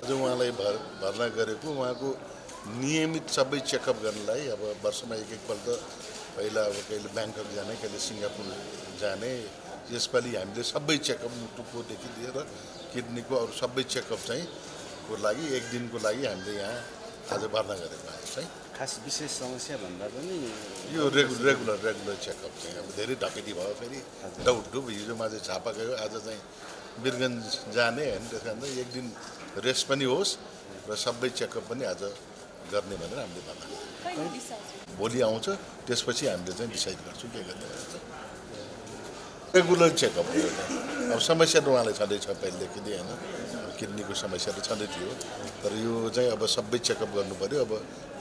आज उहाँलाई भर भर्ना गरेको उहाँको नियमित सबै चेकअप गर्नलाई अब वर्षमा एक एकपल्ट पहिला अब कहिले ब्याङ्कक जाने कहिले सिङ्गापुर जाने यसपालि हामीले सबै चेकअप मुटुकोदेखि लिएर किडनीको अरू सबै चेकअप चाहिँ को लागि एक दिनको लागि हामीले यहाँ आज भर्ना गरेको चाहिँ खास विशेष समस्या भन्दा पनि यो रेगु रेगुलर रेगुलर चेकअप चाहिँ अब धेरै ढकेटी भयो फेरि डौडुब हिजोमा चाहिँ छापा गयो आज चाहिँ वीरगन्ज जाने होइन त्यस कारण एक दिन रेस्ट पनि होस् र सबै चेकअप पनि आज गर्ने भनेर हामीले भन्न भोलि आउँछ त्यसपछि हामीले चाहिँ डिसाइड गर्छौँ के गर्ने रेगुलर चेकअप अब समस्या त उहाँलाई छँदैछ पहिलेदेखि नै होइन किडनीको समस्या त छँदै थियो। तर यो चाहिँ अब सबै चेकअप गर्नु पऱ्यो अब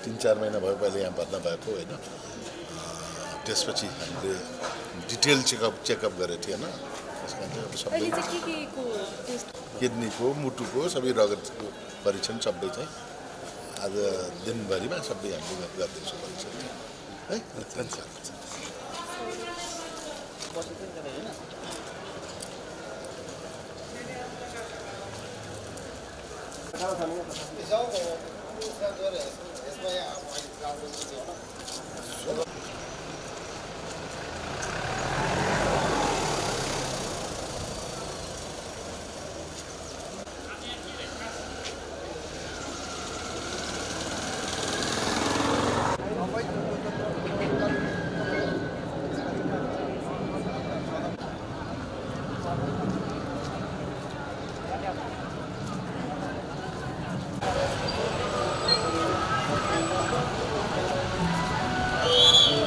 तिन चार महिना भयो पहिले यहाँ भर्ना भएको होइन? त्यसपछि हामीले डिटेल चेकअप चेकअप गरेको थिएन। त्यस कारण चाहिँ अब सबै अहिले चाहिँ के के को टेस्ट? किडनीको मुटुको सबै रगतको परीक्षण सबै चाहिँ आज दिनभरिमा सबै हामीले गर्दैछौँ परीक्षण चाहिँ है?